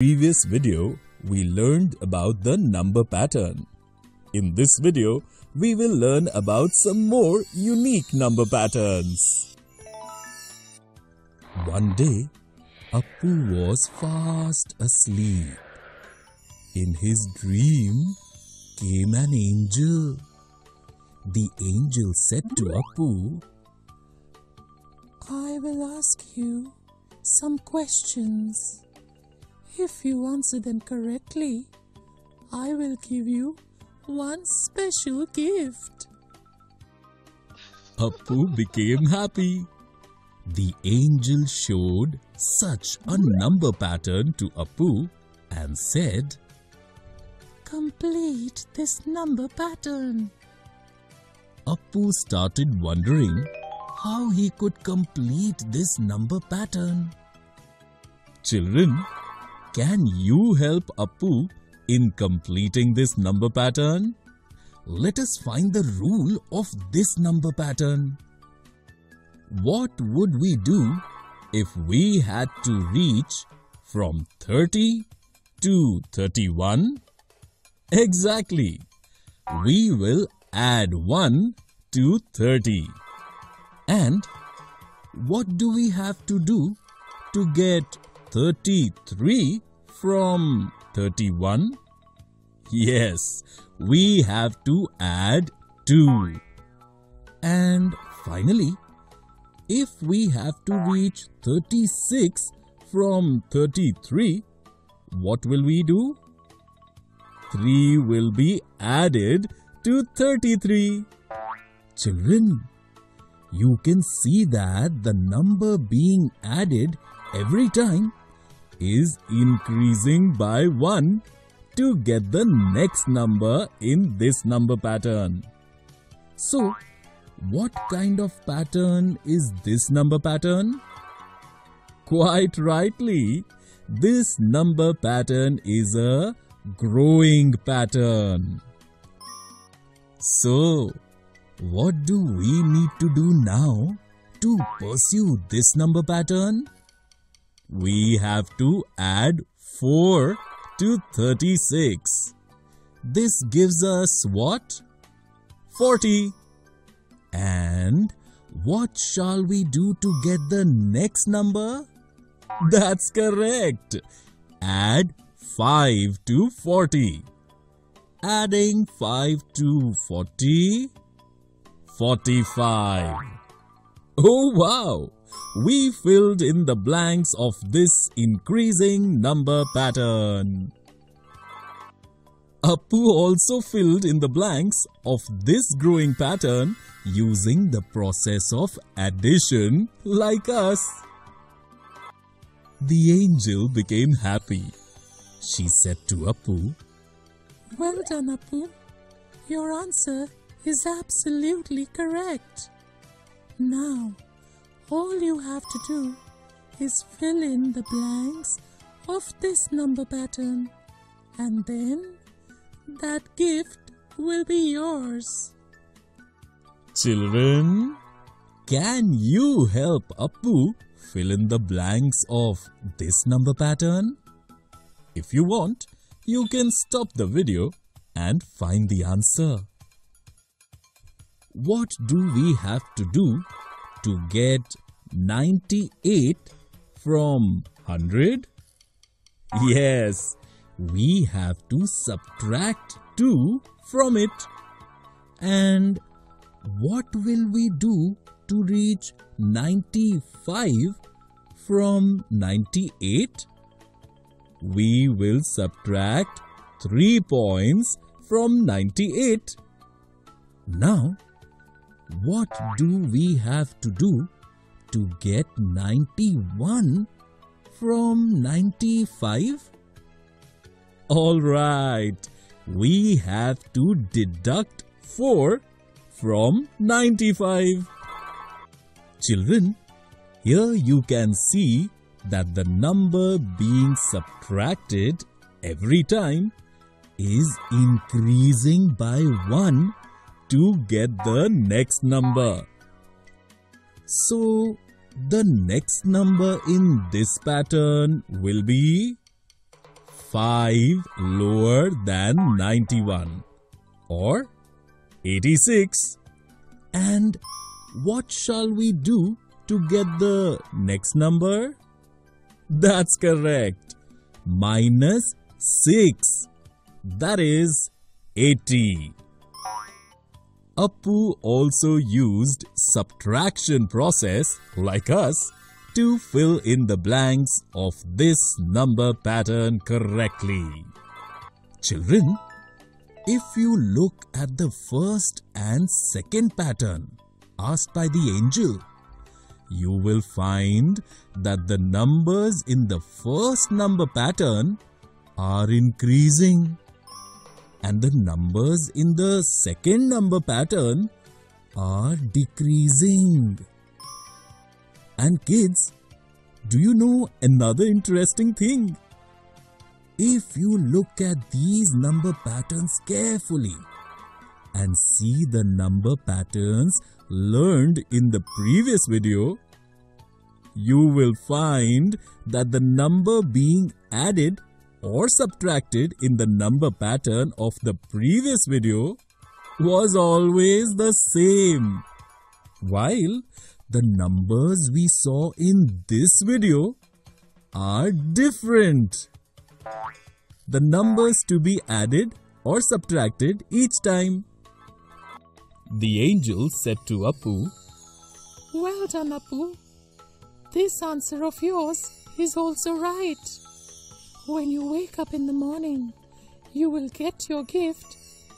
previous video, we learned about the number pattern. In this video, we will learn about some more unique number patterns. One day, Appu was fast asleep. In his dream came an angel. The angel said to Appu, I will ask you some questions. If you answer them correctly, I will give you one special gift. Appu became happy. The angel showed such a number pattern to Appu and said, Complete this number pattern. Appu started wondering how he could complete this number pattern. Children, can you help Appu in completing this number pattern? Let us find the rule of this number pattern. What would we do if we had to reach from 30 to 31? Exactly. We will add 1 to 30. And what do we have to do to get 33 from 31? Yes, we have to add 2. And finally, if we have to reach 36 from 33, what will we do? 3 will be added to 33. Children, you can see that the number being added every time is increasing by 1 to get the next number in this number pattern. So, what kind of pattern is this number pattern? Quite rightly, this number pattern is a growing pattern. So, what do we need to do now to pursue this number pattern? We have to add 4 to 36. This gives us what? 40. And what shall we do to get the next number? That's correct. Add 5 to 40. Adding 5 to 40, 45. Oh wow! We filled in the blanks of this increasing number pattern. Appu also filled in the blanks of this growing pattern using the process of addition like us. The angel became happy. She said to Appu, Well done, Appu. Your answer is absolutely correct. Now, all you have to do is fill in the blanks of this number pattern and then that gift will be yours. Children, can you help Appu fill in the blanks of this number pattern? If you want, you can stop the video and find the answer. What do we have to do to get 98 from 100? Yes, we have to subtract 2 from it. And what will we do to reach 95 from 98? We will subtract 3 points from 98. Now, what do we have to do to get 91 from 95? Alright, we have to deduct 4 from 95. Children, here you can see that the number being subtracted every time is increasing by 1 to get the next number. So, the next number in this pattern will be 5 lower than 91 or 86. And what shall we do to get the next number? That's correct. Minus 6. That is 80. Appu also used subtraction process like us to fill in the blanks of this number pattern correctly. Children, if you look at the first and second pattern asked by the angel, you will find that the numbers in the first number pattern are increasing and the numbers in the second number pattern are decreasing. And kids, do you know another interesting thing? If you look at these number patterns carefully and see the number patterns learned in the previous video, you will find that the number being added or subtracted in the number pattern of the previous video was always the same. While the numbers we saw in this video are different. The numbers to be added or subtracted each time. The angel said to Appu, Well done, Appu. This answer of yours is also right. When you wake up in the morning, you will get your gift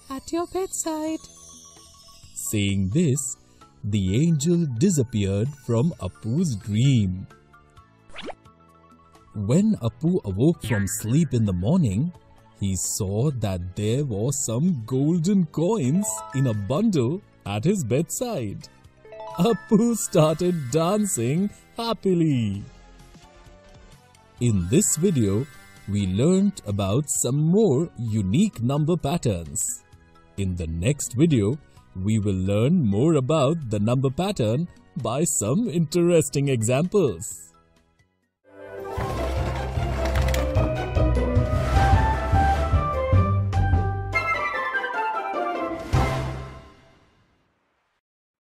at your bedside. Saying this, the angel disappeared from Appu's dream. When Appu awoke from sleep in the morning, he saw that there were some golden coins in a bundle at his bedside. Appu started dancing happily. In this video, we learnt about some more unique number patterns. In the next video, we will learn more about the number pattern by some interesting examples.